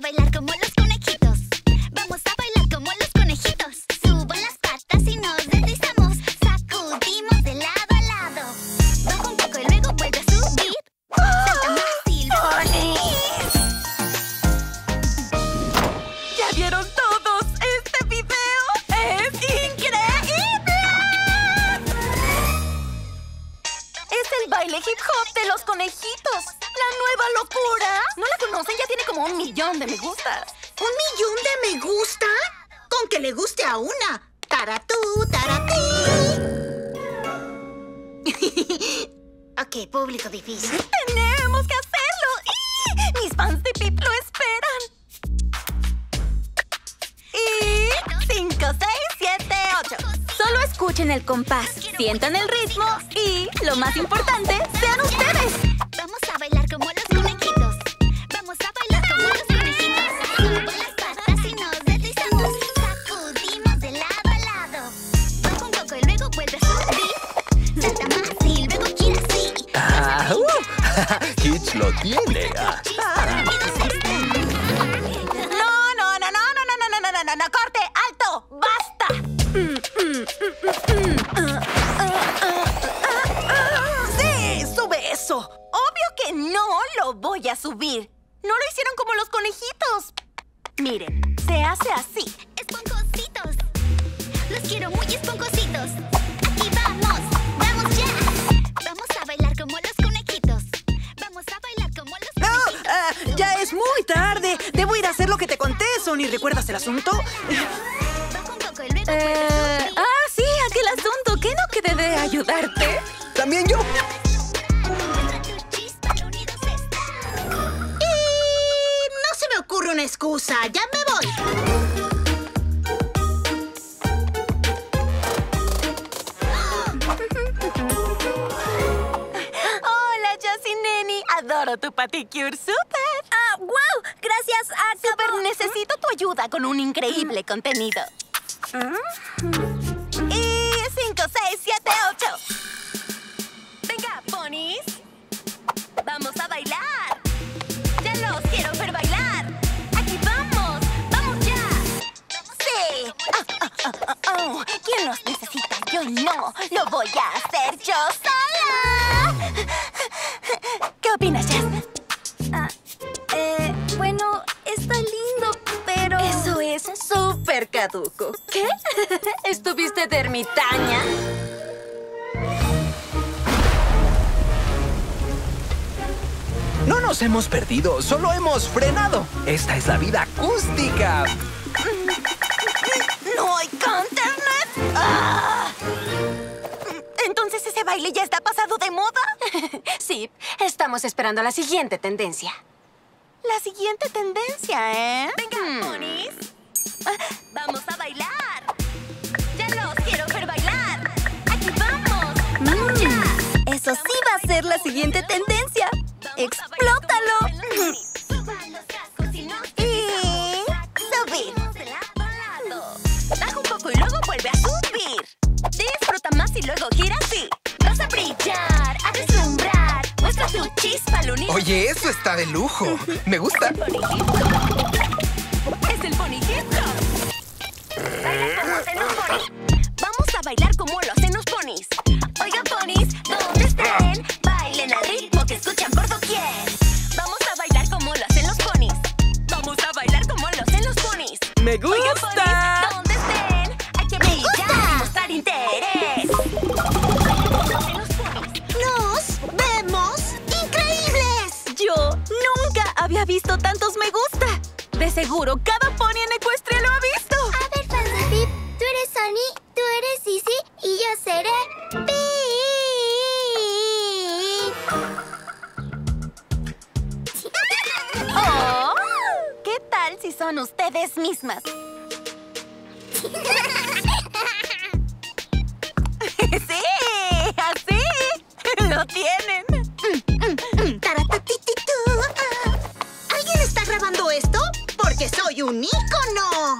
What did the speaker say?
bailar como los conejitos. ¿No la conocen? Ya tiene como un millón de me gustas. ¿Un millón de me gusta? Con que le guste a una. Taratú, taratí. Ok, público difícil. ¡Tenemos que hacerlo! ¡Y! Mis fans de Pip lo esperan. Y 5, 6, 7, 8. Solo escuchen el compás, sientan el ritmo y, lo más importante, sean ustedes. Luego vuelve a subir. Salta más y luego gira así. Ah, uh, Hitch lo tiene. Ah, No, no, no, no, no, no, no, no, no, no, no, no, corte, alto, basta. Sí, sube eso. Obvio que no lo voy a subir. No lo hicieron como los conejitos. Miren, se hace así. Esponjositos. Los quiero muy esponjositos. Aquí vamos. Vamos ya. Vamos a bailar como los conejitos. Vamos a bailar como los No, conejitos. ah, ya es muy tarde. Debo ir a hacer lo que te conté, Sony. ¿Recuerdas el asunto? Baja un poco y luego vuelve a Eh, ah, sí, aquel asunto. ¿Qué no quedé de ayudarte? También yo. No se me ocurre una excusa. Ya me voy. Tu paticure super. ¡Ah, wow! Gracias, Super, acabo... necesito tu ayuda con un increíble contenido. Y 5, 6, 7, 8. Venga, ponis. Vamos a bailar. Ya los quiero ver bailar. Aquí vamos. Vamos ya. Sí. Ah, ah, ah, ah, ah. ¿Quién los necesita? Yo no. Lo voy a hacer yo sola. ¿Qué opinas, Jess? Ah, eh, bueno, está lindo, pero... Eso es súper caduco. ¿Qué? ¿Estuviste de ermitaña? No nos hemos perdido, solo hemos frenado. Esta es la vida acústica. ¡No hay internet! ¡Ah! ¿Entonces ese baile ya está pasado de moda? Estamos esperando la siguiente tendencia. La siguiente tendencia, ¿eh? Venga, Hmm. ponis. Vamos a bailar. Ya los quiero ver bailar. Aquí vamos. Vamos ya. Eso sí va a ser la siguiente tendencia. Chispa al unir. Oye, eso está de lujo. Me gusta. Es el pony hip hop. Baila como hacen los ponis. Vamos a bailar como lo hacen los ponis. Oigan, ponis, ¿dónde estén? Bailen al ritmo que escuchan por doquier. Vamos a bailar como lo hacen los ponis. Vamos a bailar como lo hacen los ponis. ¡Me Oigan, ponis, De seguro, cada pony en Ecuestria lo ha visto. A ver, Fancy tú eres Sonny, tú eres Sissy y yo seré Pip. Oh, ¿Qué tal si son ustedes mismas? ¡Sí! ¡Así! ¡Lo tienen! Soy un ícono.